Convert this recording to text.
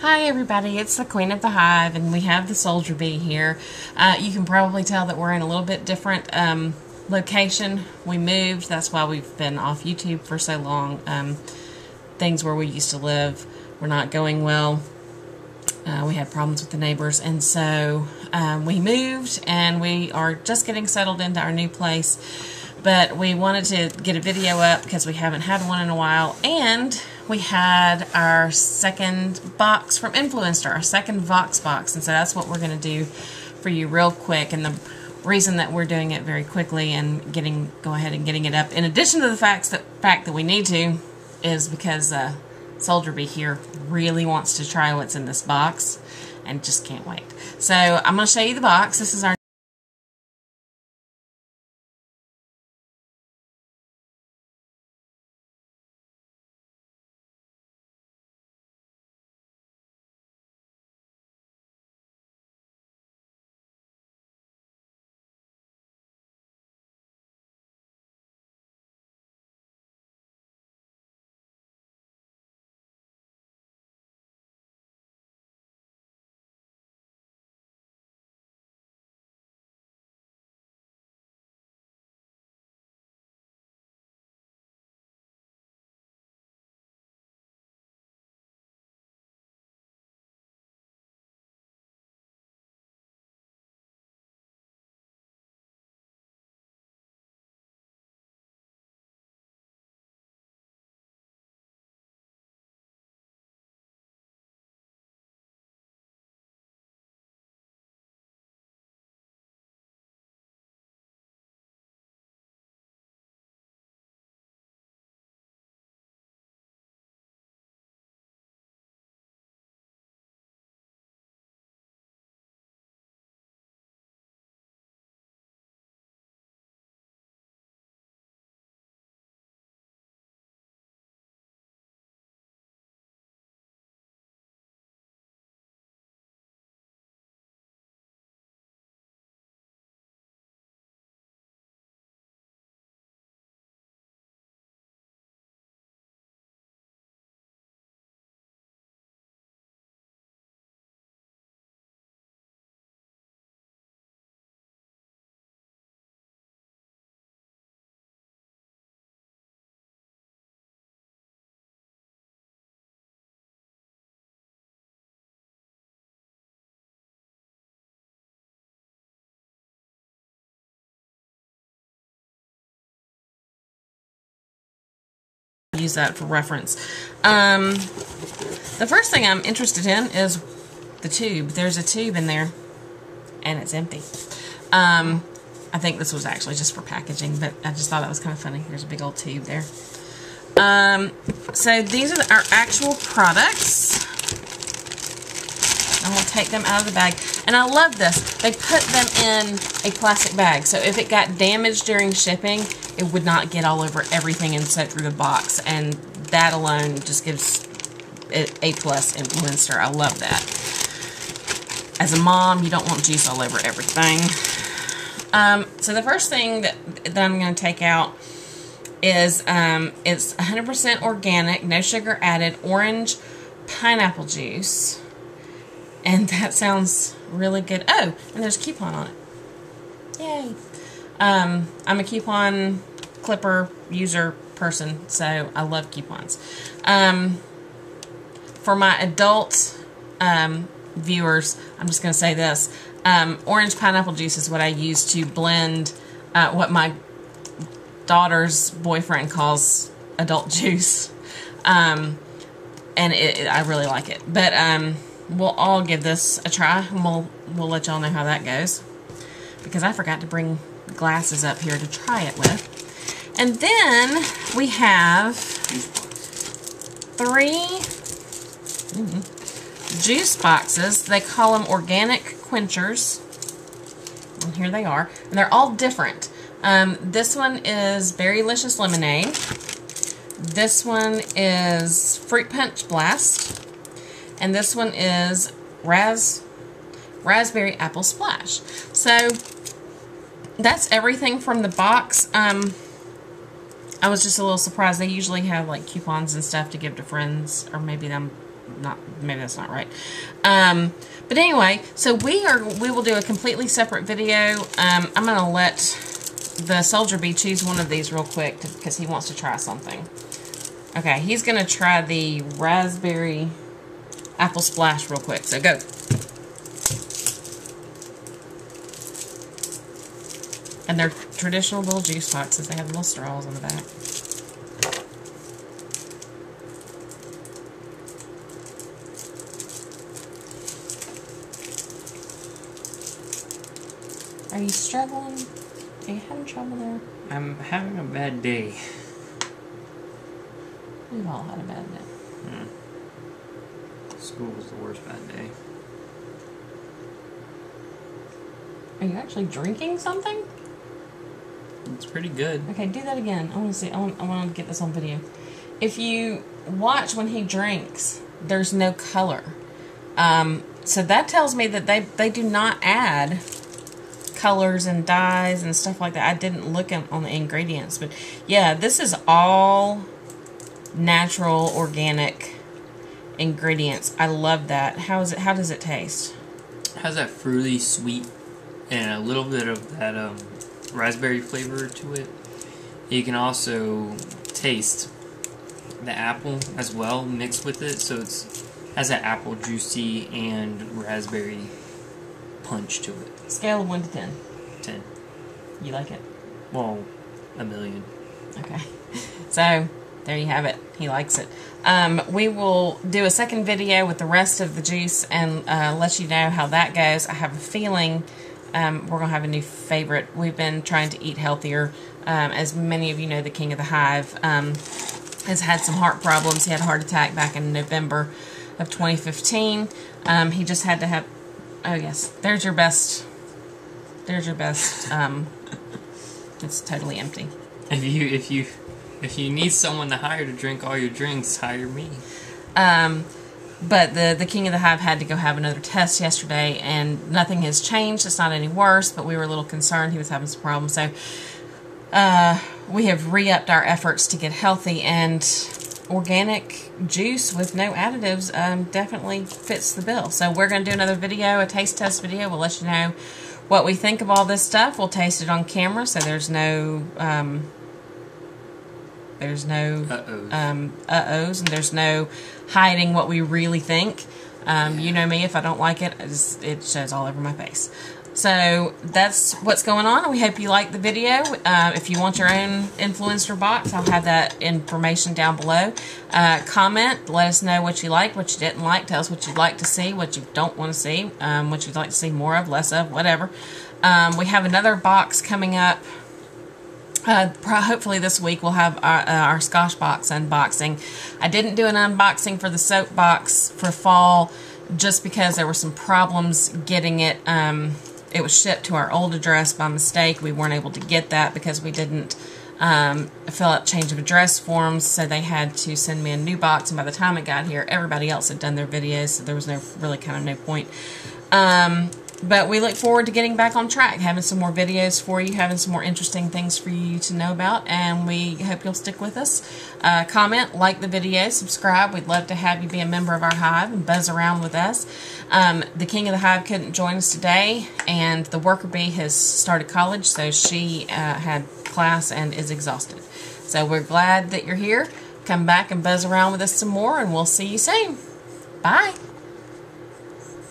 Hi everybody, it's the Queen of the Hive and we have the Soldier Bee here. Uh, you can probably tell that we're in a little bit different um, location. We moved, that's why we've been off YouTube for so long. Um, things where we used to live were not going well. Uh, we had problems with the neighbors and so um, we moved and we are just getting settled into our new place. But we wanted to get a video up because we haven't had one in a while and we had our second box from Influenster, our second Vox box, and so that's what we're going to do for you real quick. And the reason that we're doing it very quickly and getting go ahead and getting it up, in addition to the facts that fact that we need to, is because uh, Soldier Bee here really wants to try what's in this box and just can't wait. So I'm going to show you the box. This is our use that for reference. Um, the first thing I'm interested in is the tube. There's a tube in there, and it's empty. Um, I think this was actually just for packaging, but I just thought that was kind of funny. There's a big old tube there. Um, so these are our actual products. I'm going to take them out of the bag. And I love this. They put them in a plastic bag. So if it got damaged during shipping, it would not get all over everything and soak through the box. And that alone just gives it A plus Influenster. I love that. As a mom, you don't want juice all over everything. Um, so the first thing that, that I'm going to take out is um, it's 100% organic, no sugar added, orange pineapple juice. And that sounds really good. Oh, and there's a coupon on it. Yay. Um, I'm a coupon clipper user person, so I love coupons. Um, for my adult um, viewers, I'm just going to say this. Um, orange pineapple juice is what I use to blend uh, what my daughter's boyfriend calls adult juice. Um, and it, it, I really like it. But um, we'll all give this a try, and we'll, we'll let y'all know how that goes. Because I forgot to bring glasses up here to try it with. And then we have three juice boxes. They call them organic quenchers. And here they are. And they're all different. Um, this one is Berrylicious Lemonade. This one is Fruit Punch Blast. And this one is Raz Raspberry Apple Splash. So, that's everything from the box. Um, I was just a little surprised. They usually have like coupons and stuff to give to friends, or maybe I'm not maybe that's not right. Um, but anyway, so we are we will do a completely separate video. Um, I'm gonna let the soldier bee choose one of these real quick because he wants to try something. Okay, he's gonna try the raspberry apple splash real quick. So go. And they're traditional little juice boxes. They have little straws on the back. Are you struggling? Are you having trouble there? I'm having a bad day. We've all had a bad day. Hmm. School was the worst bad day. Are you actually drinking something? It's pretty good. Okay, do that again. I want to see. I want, I want to get this on video. If you watch when he drinks, there's no color. Um, so that tells me that they they do not add colors and dyes and stuff like that. I didn't look at, on the ingredients, but yeah, this is all natural, organic ingredients. I love that. How is it? How does it taste? It has that fruity, sweet, and a little bit of that um, raspberry flavor to it. You can also taste the apple as well mixed with it, so it's has that apple juicy and raspberry punch to it. Scale of one to ten. Ten. You like it? Well, a million. Okay. So there you have it. He likes it. Um, we will do a second video with the rest of the juice and uh, let you know how that goes. I have a feeling um, we're going to have a new favorite. We've been trying to eat healthier. Um, as many of you know, the King of the Hive um, has had some heart problems. He had a heart attack back in November of 2015. Um, he just had to have... Oh, yes. There's your best... There's your best... Um, it's totally empty. If you if you if you need someone to hire to drink all your drinks, hire me. Um, but the the king of the hive had to go have another test yesterday, and nothing has changed. It's not any worse, but we were a little concerned he was having some problems. So uh, we have re-upped our efforts to get healthy, and organic juice with no additives um, definitely fits the bill. So we're going to do another video, a taste test video. We'll let you know what we think of all this stuff. We'll taste it on camera, so there's no... Um, there's no Uh-ohs. um, uh-ohs, and there's no hiding what we really think. Um, you know me, if I don't like it, it shows all over my face. So that's what's going on. We hope you like the video. Uh, if you want your own Influenster box, I'll have that information down below. Uh, comment, let us know what you like, what you didn't like. Tell us what you'd like to see, what you don't want to see, um, what you'd like to see more of, less of, whatever. Um, we have another box coming up uh, hopefully this week we'll have our, uh, our Scotch box unboxing. I didn't do an unboxing for the soap box for fall just because there were some problems getting it. Um, it was shipped to our old address by mistake. We weren't able to get that because we didn't um, fill out change of address forms, so they had to send me a new box. And by the time it got here, everybody else had done their videos, so there was no really kind of no point. Um, but we look forward to getting back on track, having some more videos for you, having some more interesting things for you to know about, and we hope you'll stick with us. Uh, comment, like the video, subscribe. We'd love to have you be a member of our hive and buzz around with us. Um, the King of the Hive couldn't join us today, and the worker bee has started college, so she uh, had class and is exhausted. So we're glad that you're here. Come back and buzz around with us some more, and we'll see you soon. Bye.